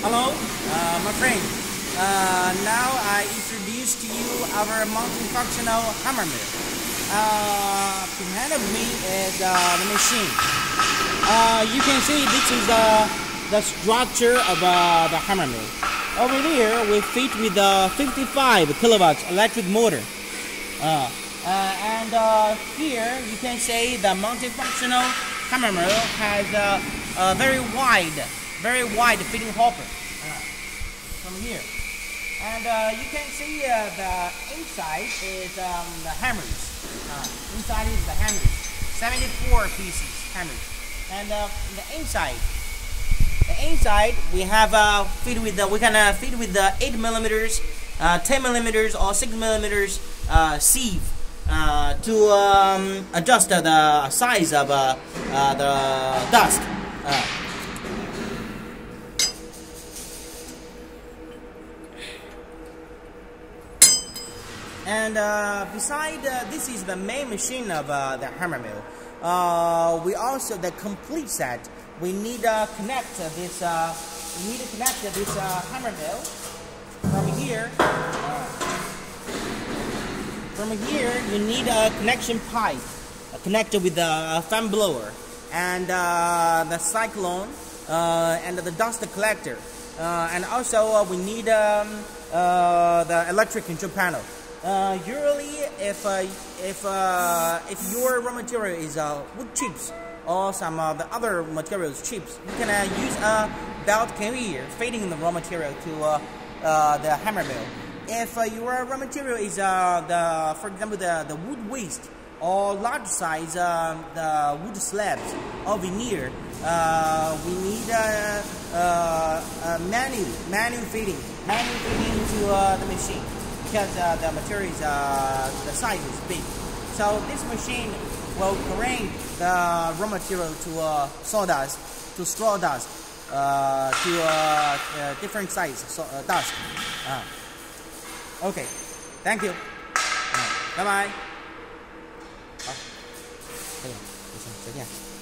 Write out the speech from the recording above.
Hello, uh, my friend. Uh, now I introduce to you our multifunctional hammer mill. Uh, of me is uh, the machine. Uh, you can see this is uh, the structure of uh, the hammer mill. Over there, we fit with a 55 kilowatts electric motor. And here you can see the multifunctional hammer mill has a very wide, very wide fitting hopper from here. And uh, you can see uh, the inside is um, the hammers. Uh, inside is the hammers, 74 pieces hammers. And uh, the inside, the inside we have uh, fit with the we can uh, fit with the 8 millimeters, uh, 10 millimeters or 6 millimeters uh, sieve to um, adjust the size of the dust. And uh, beside uh, this is the main machine of uh, the hammer mill. Uh, we also the complete set. We need to connect this. Uh, we need to connect this uh, hammer mill from here. uh, from here, you need a connection pipe uh, connected with the uh, fan blower and uh, the cyclone uh, and the dust collector. Uh, and also, uh, we need um, uh, the electric control panel. Uh, usually, if uh, if uh, if your raw material is uh, wood chips or some of the other materials chips, you can uh, use a belt carrier feeding the raw material to uh, the hammer mill. If your raw material is the, for example, the, the wood waste or large size the wood slabs or veneer, we need a, manual manual feeding, manual feeding to the machine because uh, the material is uh, the size is big. So this machine will grind the raw material to uh, sawdust, to straw dust, uh, to uh, uh, different size so, uh, dust. Uh, OK, thank you. Uh, bye bye. 好，可以了，没事，再见。